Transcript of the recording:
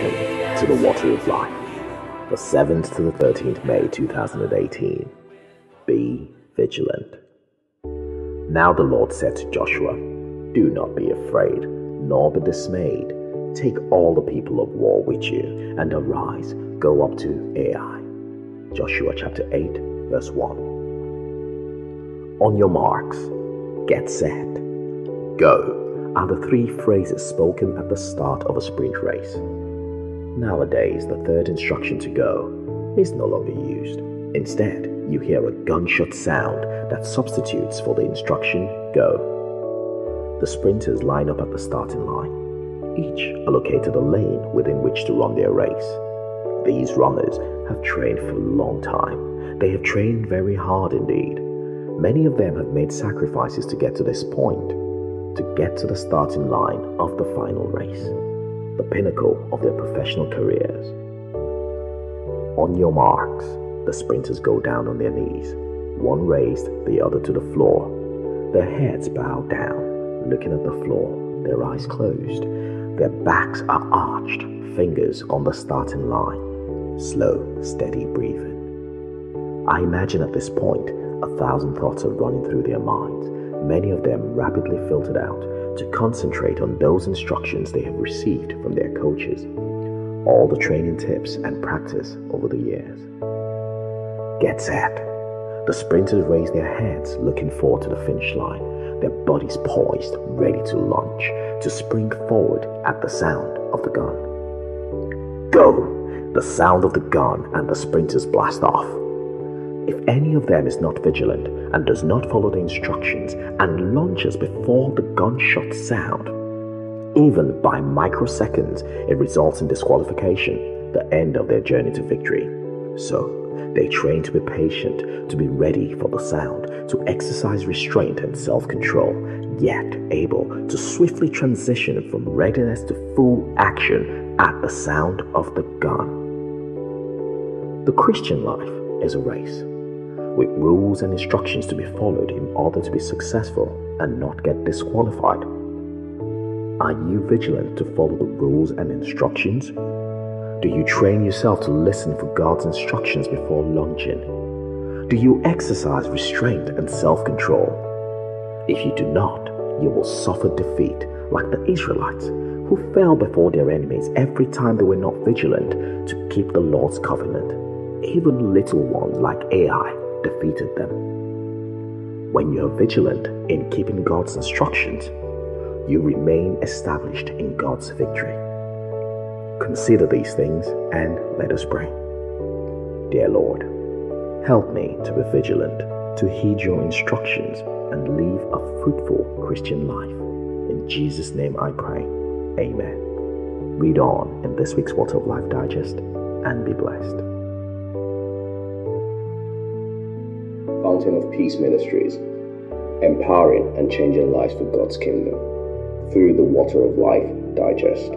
to the Water of Life, the 7th to the 13th May 2018. Be vigilant. Now the Lord said to Joshua, Do not be afraid, nor be dismayed. Take all the people of war with you, and arise, go up to Ai. Joshua chapter 8, verse 1. On your marks, get set, go are the three phrases spoken at the start of a sprint race. Nowadays, the third instruction to go is no longer used. Instead, you hear a gunshot sound that substitutes for the instruction go. The sprinters line up at the starting line, each allocated a lane within which to run their race. These runners have trained for a long time. They have trained very hard indeed. Many of them have made sacrifices to get to this point to get to the starting line of the final race, the pinnacle of their professional careers. On your marks, the sprinters go down on their knees, one raised, the other to the floor. Their heads bowed down, looking at the floor, their eyes closed. Their backs are arched, fingers on the starting line. Slow, steady breathing. I imagine at this point, a thousand thoughts are running through their minds many of them rapidly filtered out to concentrate on those instructions they have received from their coaches, all the training tips and practice over the years. Get set. The sprinters raise their heads, looking forward to the finish line, their bodies poised, ready to launch, to spring forward at the sound of the gun. Go! The sound of the gun and the sprinters blast off. If any of them is not vigilant and does not follow the instructions and launches before the gunshot sound, even by microseconds, it results in disqualification, the end of their journey to victory. So, they train to be patient, to be ready for the sound, to exercise restraint and self control, yet able to swiftly transition from readiness to full action at the sound of the gun. The Christian life is a race with rules and instructions to be followed in order to be successful and not get disqualified. Are you vigilant to follow the rules and instructions? Do you train yourself to listen for God's instructions before launching? Do you exercise restraint and self control? If you do not, you will suffer defeat like the Israelites who fell before their enemies every time they were not vigilant to keep the Lord's covenant. Even little ones like Ai defeated them. When you are vigilant in keeping God's instructions, you remain established in God's victory. Consider these things and let us pray. Dear Lord, help me to be vigilant, to heed your instructions, and live a fruitful Christian life. In Jesus' name I pray. Amen. Read on in this week's Water of Life Digest and be blessed. Fountain of Peace Ministries, empowering and changing lives for God's kingdom through the Water of Life Digest.